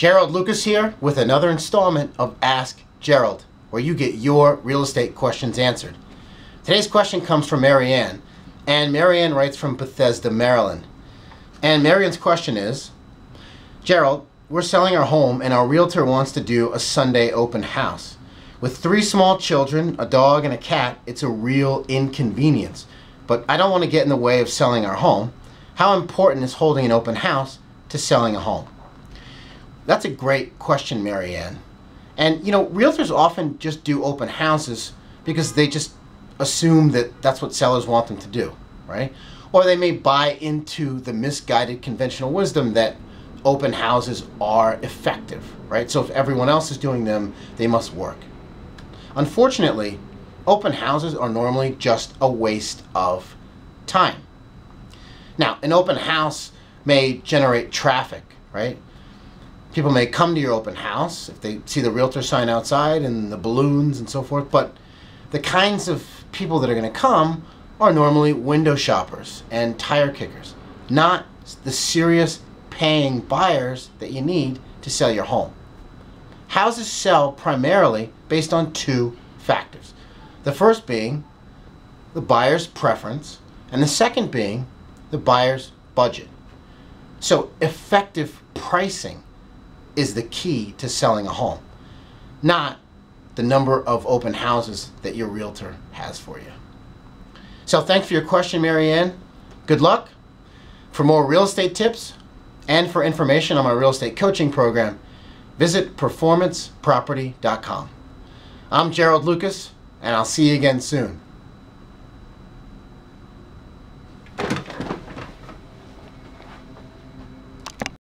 Gerald Lucas here with another installment of Ask Gerald, where you get your real estate questions answered. Today's question comes from Marianne, and Marianne writes from Bethesda, Maryland. And Marianne's question is Gerald, we're selling our home, and our realtor wants to do a Sunday open house. With three small children, a dog, and a cat, it's a real inconvenience. But I don't want to get in the way of selling our home. How important is holding an open house to selling a home? That's a great question, Marianne. And you know, realtors often just do open houses because they just assume that that's what sellers want them to do, right? Or they may buy into the misguided conventional wisdom that open houses are effective, right? So if everyone else is doing them, they must work. Unfortunately, open houses are normally just a waste of time. Now, an open house may generate traffic, right? People may come to your open house if they see the realtor sign outside and the balloons and so forth, but the kinds of people that are going to come are normally window shoppers and tire kickers, not the serious paying buyers that you need to sell your home. Houses sell primarily based on two factors. The first being the buyer's preference, and the second being the buyer's budget. So effective pricing is the key to selling a home, not the number of open houses that your realtor has for you. So thanks for your question, Marianne. Good luck. For more real estate tips and for information on my real estate coaching program, visit performanceproperty.com. I'm Gerald Lucas, and I'll see you again soon.